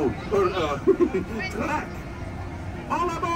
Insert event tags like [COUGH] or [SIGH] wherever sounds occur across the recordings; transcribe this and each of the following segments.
Or, uh, [LAUGHS] track. All aboard!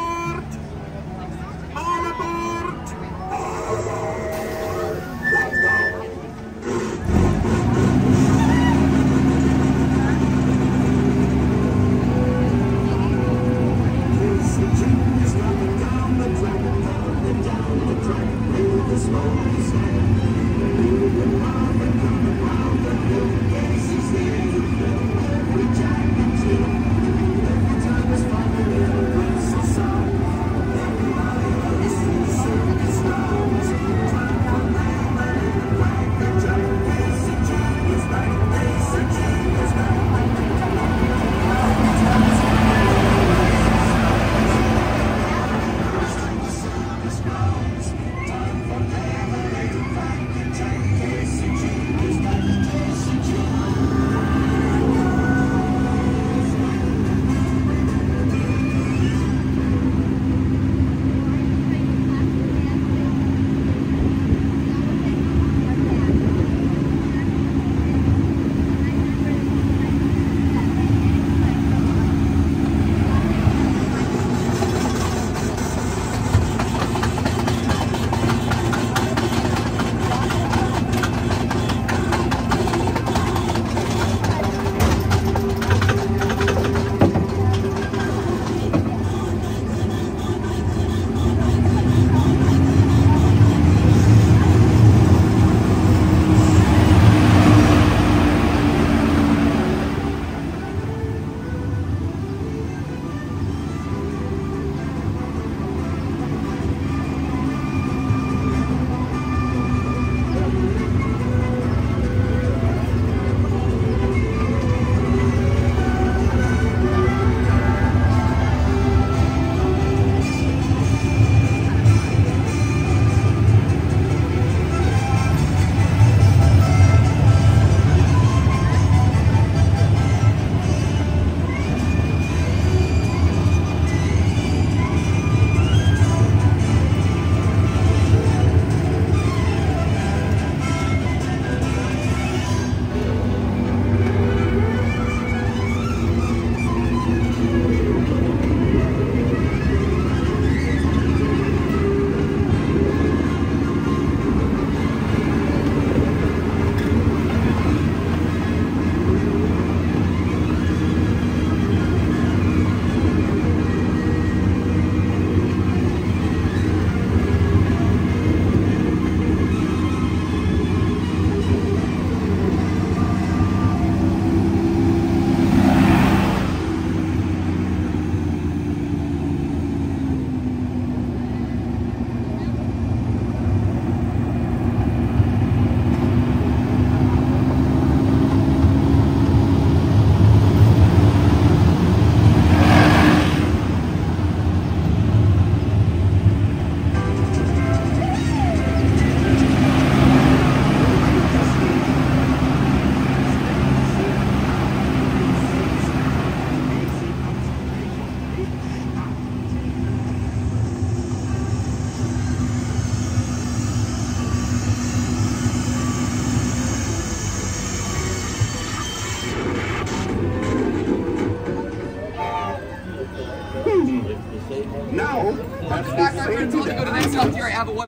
Now, that's the same Go to the next here. I have a